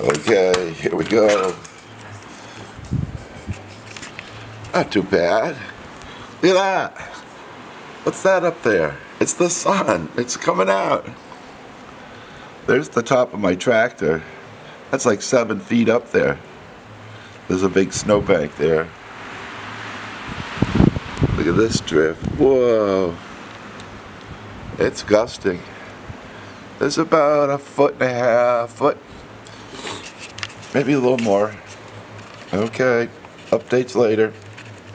Okay, here we go. Not too bad. Look at that. What's that up there? It's the sun. It's coming out. There's the top of my tractor. That's like seven feet up there. There's a big snowbank there. Look at this drift. Whoa. It's gusting. There's about a foot and a half, foot, maybe a little more. Okay, updates later.